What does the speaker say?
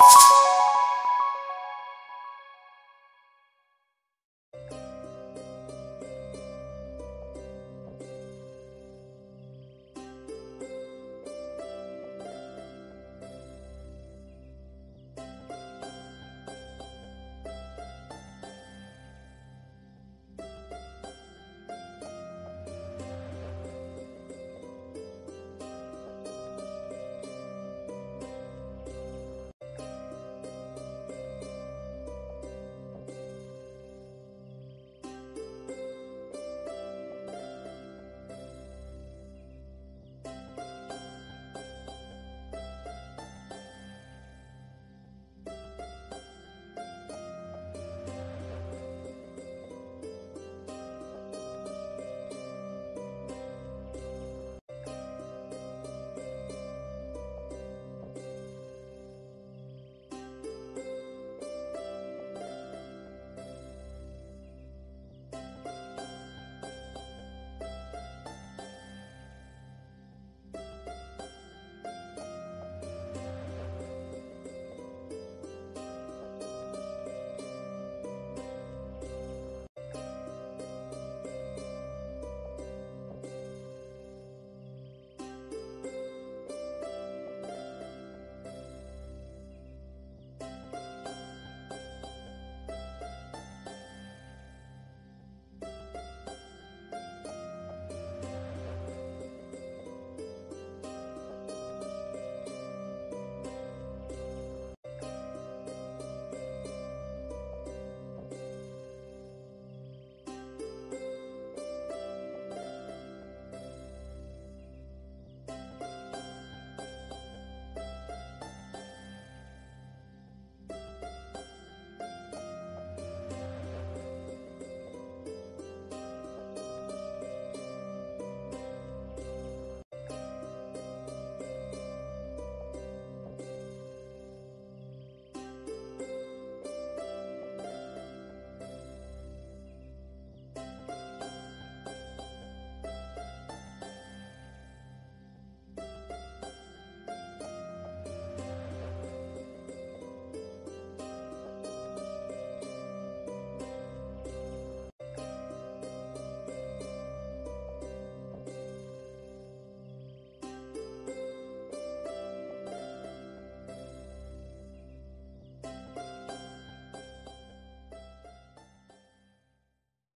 you